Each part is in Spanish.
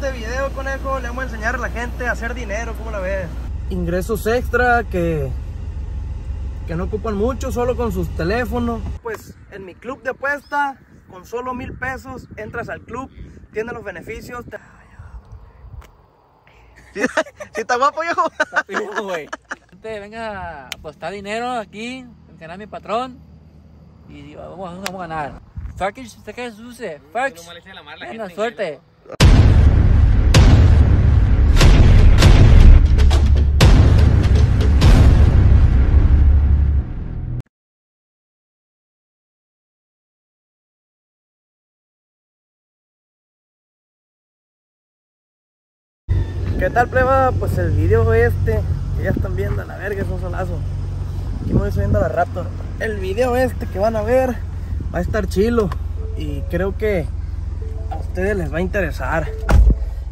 este video, conejo, le vamos a enseñar a la gente a hacer dinero, ¿cómo la ves? Ingresos extra que, que no ocupan mucho, solo con sus teléfonos. Pues en mi club de apuesta, con solo mil pesos, entras al club, tienes los beneficios. te- ¿Sí, sí está guapo, viejo? Primo, güey. Venga a apostar dinero aquí, enseñar a mi patrón. Y vamos, vamos a ganar. Farkish, ¿usted qué suce? Farkish. Buena suerte. ¿Qué tal, pleba? Pues el video este, que ya están viendo a la verga, es un solazo. Aquí me voy subiendo a la Raptor. El video este que van a ver va a estar chilo y creo que a ustedes les va a interesar.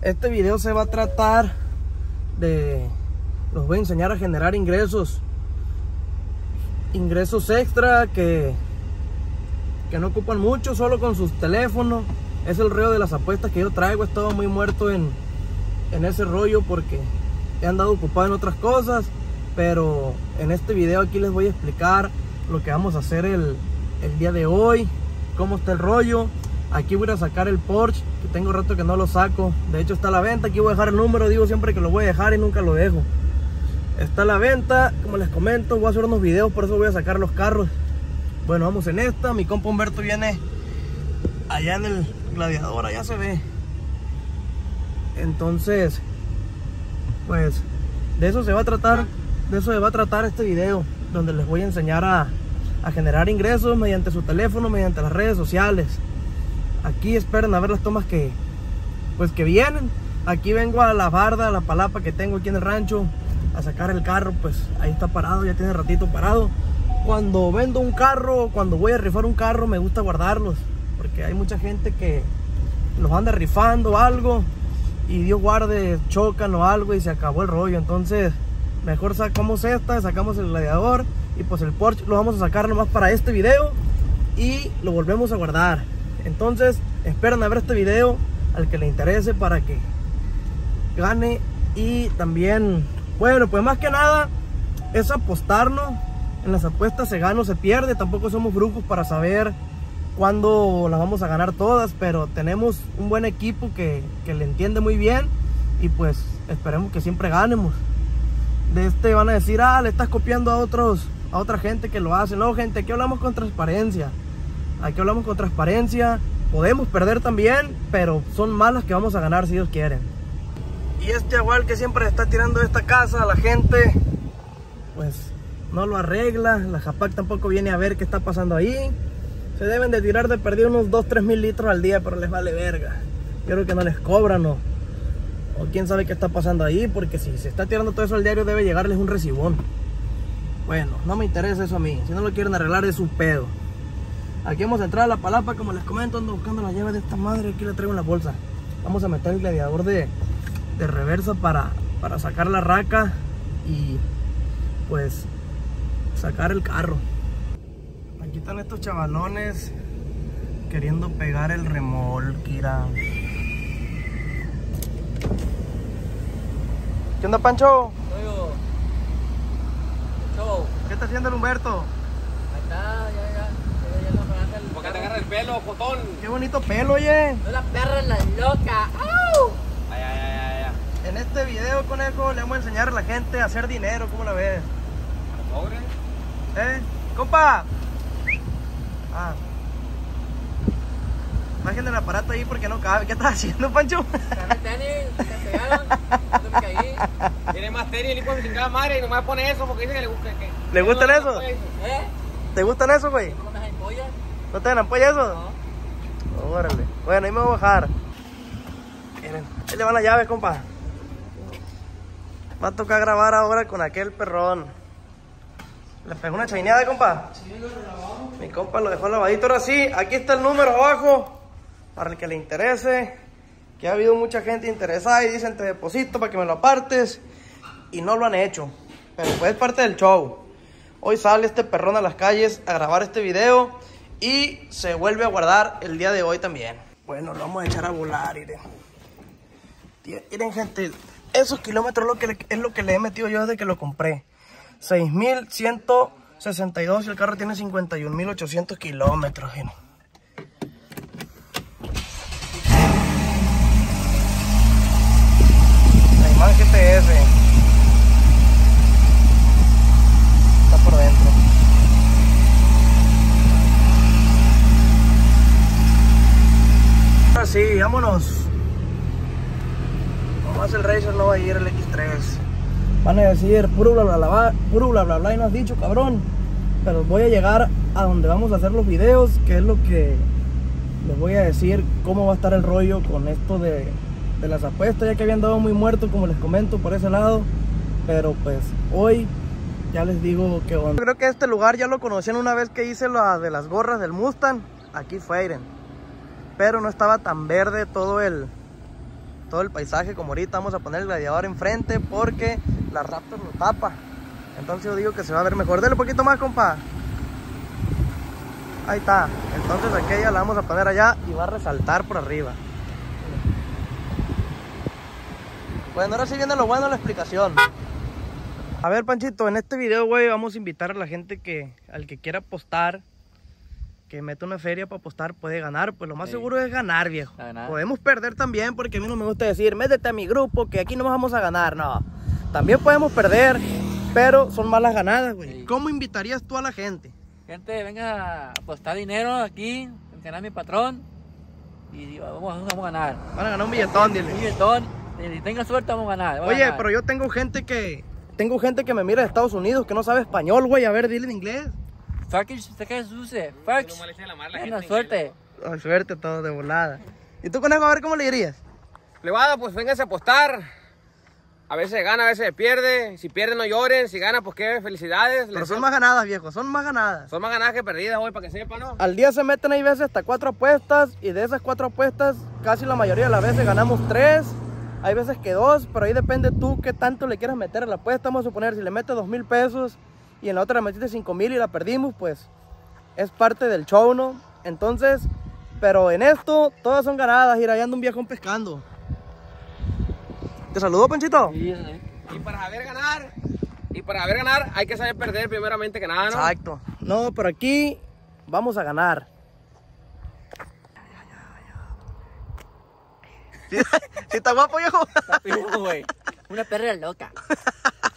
Este video se va a tratar de... Los voy a enseñar a generar ingresos. Ingresos extra que... Que no ocupan mucho, solo con sus teléfonos. Es el rollo de las apuestas que yo traigo. He estado muy muerto en, en ese rollo porque he andado ocupado en otras cosas. Pero en este video aquí les voy a explicar lo que vamos a hacer el, el día de hoy. Cómo está el rollo. Aquí voy a sacar el Porsche, que tengo rato que no lo saco. De hecho está a la venta. Aquí voy a dejar el número. Digo siempre que lo voy a dejar y nunca lo dejo. Está a la venta. Como les comento, voy a hacer unos videos. Por eso voy a sacar los carros. Bueno, vamos en esta. Mi compa Humberto viene allá en el gladiador. Allá se ve. Entonces, pues de eso se va a tratar, de eso se va a tratar este video, donde les voy a enseñar a, generar ingresos mediante su teléfono, mediante las redes sociales. Aquí esperen a ver las tomas que, pues que vienen. Aquí vengo a la barda, a la palapa que tengo aquí en el rancho, a sacar el carro, pues ahí está parado, ya tiene ratito parado. Cuando vendo un carro, cuando voy a rifar un carro, me gusta guardarlos, porque hay mucha gente que los anda rifando algo y Dios guarde, chocan o algo y se acabó el rollo. Entonces, mejor sacamos esta, sacamos el gladiador y pues el Porsche lo vamos a sacar nomás para este video y lo volvemos a guardar. Entonces, esperen a ver este video al que le interese para que gane y también, bueno, pues más que nada es apostarnos. En las apuestas se gana o se pierde, tampoco somos brujos para saber cuándo las vamos a ganar todas, pero tenemos un buen equipo que, que le entiende muy bien y pues esperemos que siempre ganemos. De este van a decir, ah, le estás copiando a otros, a otra gente que lo hace. No, gente, aquí hablamos con transparencia. Aquí hablamos con transparencia. Podemos perder también, pero son malas que vamos a ganar si Dios quiere. Y este igual que siempre está tirando de esta casa a la gente, pues no lo arregla. La Japac tampoco viene a ver qué está pasando ahí. Se deben de tirar de perdido unos 2-3 mil litros al día, pero les vale verga. Yo creo que no les cobran o, o quién sabe qué está pasando ahí, porque si se está tirando todo eso al diario debe llegarles un recibón. Bueno, no me interesa eso a mí. Si no lo quieren arreglar es su pedo. Aquí vamos a entrar a la palapa, como les comento, ando buscando la llave de esta madre. Aquí la traigo en la bolsa. Vamos a meter el gladiador de, de reversa para, para sacar la raca y pues sacar el carro. Están estos chavalones queriendo pegar el remolque. irá. ¿Qué onda, Pancho? Oigo. Show. ¿Qué está haciendo el Humberto? Ahí está, ya, ya. Ya, ya, no, ya, ¿Por qué te agarra el pelo, fotón? Qué bonito pelo, oye. No la perra la loca. ¡Au! Ay, ay, ay, ay, ay. En este video, conejo, le vamos a enseñar a la gente a hacer dinero. ¿Cómo la ves? Pobre. ¿Eh? ¡Compa! Ah. Bajen el aparato ahí porque no cabe. ¿Qué estás haciendo, Pancho? Tiene más tenis el hijo de chingada madre y nomás pone eso porque dice que le gusta. Que, ¿Le que gustan no, eso? ¿Eh? ¿Te gustan eso, güey? ¿No me apoyas? ¿No te dan ampolla eso? No. Órale. Bueno, ahí me voy a bajar. Miren, ahí le van las llaves, compa. Va a tocar grabar ahora con aquel perrón. Le pegó una chaineada, compa. Mi compa lo dejó lavadito. Ahora sí, aquí está el número abajo. Para el que le interese. Que ha habido mucha gente interesada y dicen te deposito para que me lo apartes. Y no lo han hecho. Pero pues es parte del show. Hoy sale este perrón a las calles a grabar este video. Y se vuelve a guardar el día de hoy también. Bueno, lo vamos a echar a volar, iré. Miren, gente, esos kilómetros lo, es lo que le he metido yo desde que lo compré. 6.162 y el carro tiene 51.800 kilómetros. La imagen GPS. Está por dentro. Ahora sí, vámonos. Nomás el Racer no va a ir el X3. Van a decir puro bla bla bla, puro bla bla bla y no has dicho, cabrón. Pero voy a llegar a donde vamos a hacer los videos, que es lo que les voy a decir cómo va a estar el rollo con esto de, de las apuestas, ya que habían dado muy muerto, como les comento, por ese lado. Pero pues hoy ya les digo que onda. Creo que este lugar ya lo conocían una vez que hice la de las gorras del Mustang. Aquí fue Iron. Pero no estaba tan verde todo el, todo el paisaje como ahorita. Vamos a poner el gladiador enfrente porque la Raptor lo tapa. Entonces yo digo que se va a ver mejor. Dale un poquito más, compa. Ahí está. Entonces aquella la vamos a poner allá y va a resaltar por arriba. Bueno, ahora sí viene lo bueno la explicación. A ver, Panchito, en este video, güey, vamos a invitar a la gente que, al que quiera apostar, que meta una feria para apostar, puede ganar. Pues lo más Sí. seguro es ganar, viejo. Ganar. Podemos perder también, porque a mí no me gusta decir, métete a mi grupo, que aquí no vamos a ganar. No. También podemos perder, pero son malas ganadas, güey. Sí. ¿Cómo invitarías tú a la gente? Gente, venga a apostar dinero aquí canal Mi Patrón. Y vamos, vamos a ganar. Van a ganar un billetón, dile. Un billetón. Si tenga suerte, vamos a ganar. vamos a Oye, ganar. pero yo tengo gente que... Tengo gente que me mira de Estados Unidos que no sabe español, güey. A ver, dile en inglés. Fakis, ¿usted qué suce? A la Buena suerte. Ay, suerte, todo de volada. ¿Y tú, conejo, a ver cómo le dirías? Plebada, pues vénganse a apostar. A veces gana, a veces pierde. Si pierde, no lloren. Si gana, pues qué felicidades. Pero Les- son más ganadas, viejo, son más ganadas. son más ganadas que perdidas, hoy, para que sepan, ¿no? Al día se meten ahí veces hasta cuatro apuestas y de esas cuatro apuestas casi la mayoría de las veces ganamos tres. Hay veces que dos, pero ahí depende tú qué tanto le quieras meter a la apuesta. Vamos a suponer, si le metes dos mil pesos y en la otra le metiste cinco mil y la perdimos, pues es parte del show, ¿no? Entonces, pero en esto todas son ganadas. Ir allá anda un viejón pescando. ¿Te saludó, Panchito? Sí, sí. Y para saber ganar, y para saber ganar, hay que saber perder primeramente que nada, ¿no? Exacto. No, pero aquí vamos a ganar. ¿Sí, sí está guapo, viejo? Está güey. Una perra loca.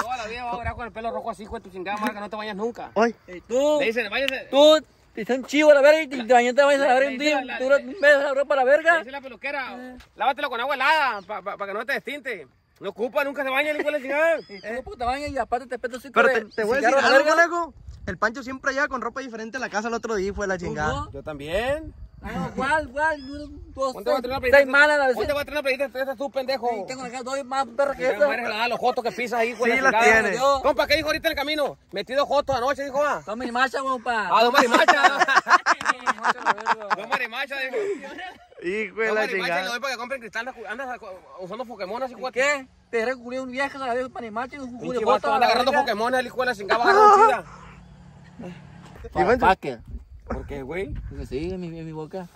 Toda la vida vas a durar con el pelo rojo así, con tu chingada marca, no te bañas nunca. Ay, Y tú, Le dicen, váyase. tú, te son chivo a la verga y te mañana te vayas a la verga un Le día. Tú un verga para la Le verga. dice la peluquera, lávatelo con agua helada, para que no te destinte. No ocupa, nunca se baña, de la chingada. Y tú puta baña y aparte te peto pero te, te voy a decir algo. El Pancho siempre llega con ropa diferente a la casa el otro día y fue la chingada. no? Yo también. Ah, ¿cuál, cuál? Dos, ¿Dónde va a tener una seis malas a ¿Dónde va a tener una pedita? Esta es tu pendejo. Sí, Tengo acá dos más perras que la los jotos que pisas ahí, de Sí, la las chingada. tiene. Yo- Compa, ¿qué dijo ahorita en el camino? Metido jotos anoche, dijo, ah. Dos marimacha, compa. Ah, dos marimachas. La. Dos marimachas, dijo. Hijo de Dos la marimachas le chingada. doy para que compren cristal. Andas usando Pokémon así, ¿Por qué? Te reculé un viaje a la vez marimacha y un jugo de Pinche bota. vato, a anda la agarrando. Pokémon, el hijo de la chingada, va agarrando chida. Y bueno, Packer. ¿Por qué, güey? Dice, sí, en mi, en mi boca.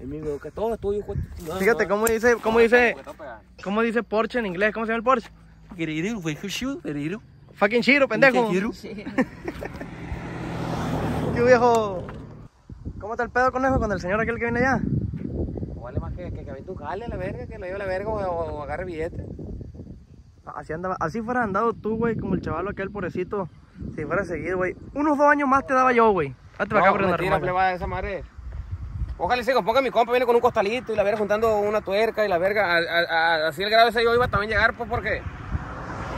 En mi boca, todo es tuyo, tu. Fíjate cómo dice, cómo dice, Porque cómo dice Porsche en inglés. ¿Cómo se llama el Porsche? Fucking Chiro, pendejo. Yo viejo. ¿Cómo está el pedo, conejo, con el señor aquel que viene allá? Vale más que, que, que un jale a la verga, que lo lleve a la verga o, o agarre billete. Así andaba, así fuera andado tú, güey, como el chaval aquel pobrecito. Si fuera a seguir, güey. Unos dos años más te daba yo, güey. Hazte para acá, No, mentira, plebada, esa madre. Ojalá se componga mi compa, viene con un costalito y la verga juntando una tuerca y la verga. a- a- a- así el grado ese yo iba a también llegar, pues porque.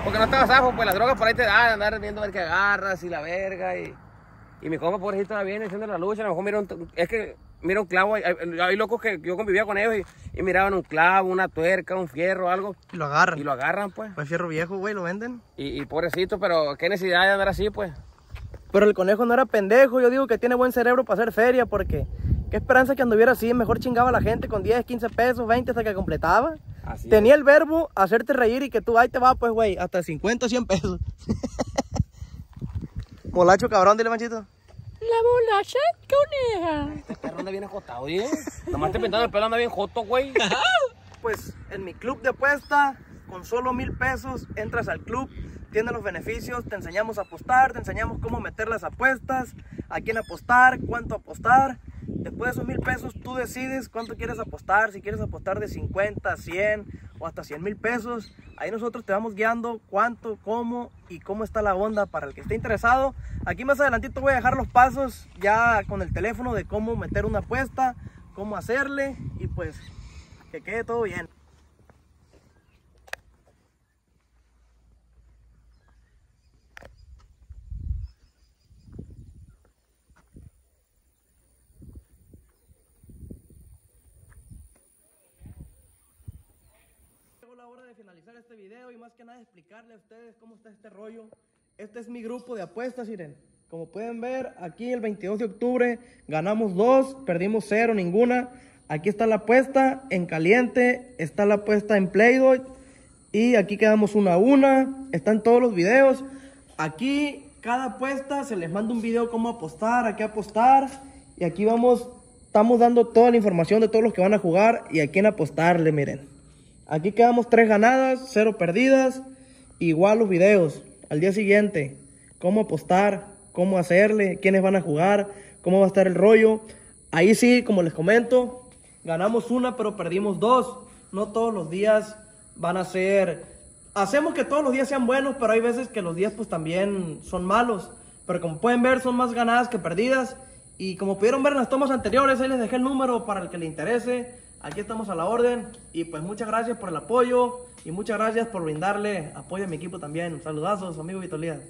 Porque no estaba safo, pues las drogas por ahí te dan, andar viendo a ver qué agarras y la verga. Y, y mi compa pobrecito bien haciendo la lucha. A lo mejor mira un, es que mira un clavo. Hay, hay- hay locos que yo convivía con ellos y, y miraban un clavo, una tuerca, un fierro, algo. Y lo agarran. Y lo agarran, pues. Pues fierro viejo, güey, lo venden. Y, y pobrecito, pero qué necesidad de andar así, pues. Pero el conejo no era pendejo. Yo digo que tiene buen cerebro para hacer feria porque qué esperanza que anduviera así. Mejor chingaba a la gente con 10, 15 pesos, 20 hasta que completaba. Así Tenía el verbo hacerte reír y que tú ahí te va, pues, güey, hasta 50 o 100 pesos. Molacho cabrón, dile, manchito. La bolacha coneja. Este perro anda bien acostado, oye. Nomás te pintando el pelo anda bien joto, güey. pues en mi club de apuesta, con solo mil pesos, entras al club, tienes los beneficios, te enseñamos a apostar, te enseñamos cómo meter las apuestas, a quién apostar, cuánto apostar. Después de esos mil pesos, tú decides cuánto quieres apostar, si quieres apostar de 50, 100 o hasta 100 mil pesos. Ahí nosotros te vamos guiando cuánto, cómo y cómo está la onda para el que esté interesado. Aquí más adelantito voy a dejar los pasos ya con el teléfono de cómo meter una apuesta, cómo hacerle y pues que quede todo bien. Finalizar este video y más que nada explicarle a ustedes cómo está este rollo. Este es mi grupo de apuestas, miren. Como pueden ver, aquí el 22 de octubre ganamos dos, perdimos cero, ninguna. Aquí está la apuesta en caliente, está la apuesta en Playdoy y aquí quedamos una a una. Están todos los videos. Aquí cada apuesta se les manda un video cómo apostar, a qué apostar y aquí vamos, estamos dando toda la información de todos los que van a jugar y a quién apostarle, miren. Aquí quedamos tres ganadas, cero perdidas. Igual los videos. Al día siguiente, cómo apostar, cómo hacerle, quiénes van a jugar, cómo va a estar el rollo. Ahí sí, como les comento, ganamos una pero perdimos dos. No todos los días van a ser... Hacemos que todos los días sean buenos, pero hay veces que los días pues también son malos. Pero como pueden ver, son más ganadas que perdidas. Y como pudieron ver en las tomas anteriores, ahí les dejé el número para el que le interese. Aquí estamos a la orden. Y pues muchas gracias por el apoyo. Y muchas gracias por brindarle apoyo a mi equipo también. Saludazos, amigo Vitolía.